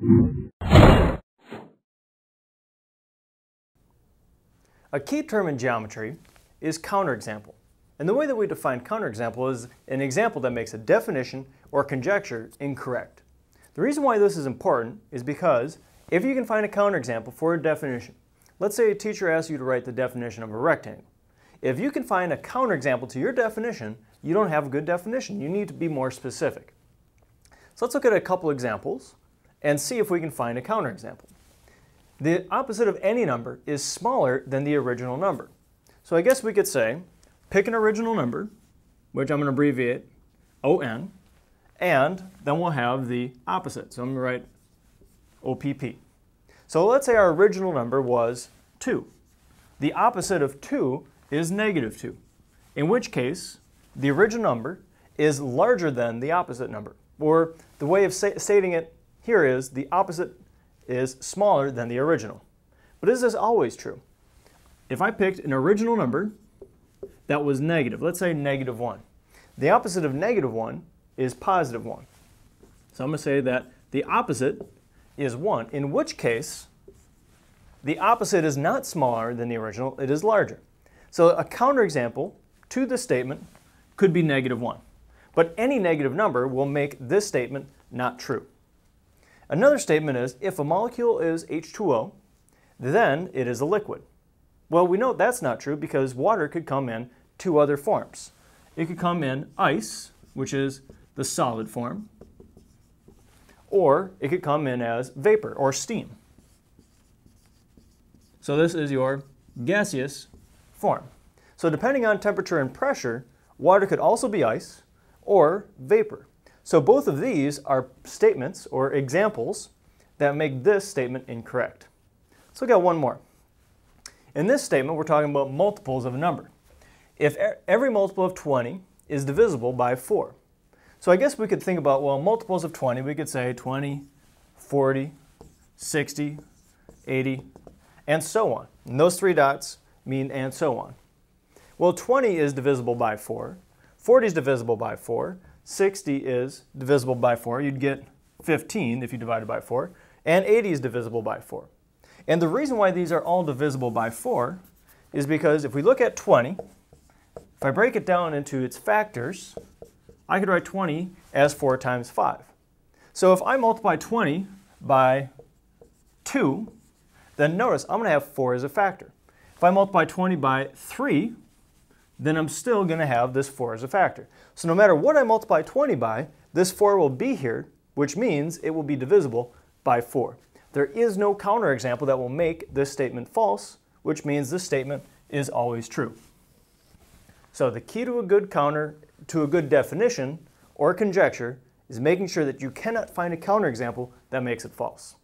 A key term in geometry is counterexample. And the way that we define counterexample is an example that makes a definition or conjecture incorrect. The reason why this is important is because if you can find a counterexample for a definition, let's say a teacher asks you to write the definition of a rectangle. If you can find a counterexample to your definition, you don't have a good definition. You need to be more specific. So let's look at a couple examples and see if we can find a counterexample. The opposite of any number is smaller than the original number. So I guess we could say, pick an original number, which I'm going to abbreviate ON, and then we'll have the opposite. So I'm going to write OPP. So let's say our original number was 2. The opposite of 2 is negative 2, in which case the original number is larger than the opposite number. Or the way of stating it here is the opposite is smaller than the original. But is this always true? If I picked an original number that was negative, let's say negative 1, the opposite of negative 1 is positive 1. So I'm going to say that the opposite is 1, in which case the opposite is not smaller than the original, it is larger. So a counterexample to this statement could be negative 1. But any negative number will make this statement not true. Another statement is if a molecule is H2O, then it is a liquid. Well, we know that's not true because water could come in two other forms. It could come in ice, which is the solid form, or it could come in as vapor or steam. So this is your gaseous form. So depending on temperature and pressure, water could also be ice or vapor. So both of these are statements or examples that make this statement incorrect. Let's look at one more. In this statement, we're talking about multiples of a number. If every multiple of 20 is divisible by 4. So I guess we could think about, well, multiples of 20, we could say 20, 40, 60, 80, and so on. And those three dots mean and so on. Well, 20 is divisible by 4, 40 is divisible by 4, 60 is divisible by 4. You'd get 15 if you divided by 4. And 80 is divisible by 4. And the reason why these are all divisible by 4 is because if we look at 20, if I break it down into its factors, I could write 20 as 4 times 5. So if I multiply 20 by 2, then notice I'm going to have 4 as a factor. If I multiply 20 by 3, then I'm still going to have this 4 as a factor. So no matter what I multiply 20 by, this 4 will be here, which means it will be divisible by 4. There is no counterexample that will make this statement false, which means this statement is always true. So the key to a good counter, to a good definition or conjecture, is making sure that you cannot find a counterexample that makes it false.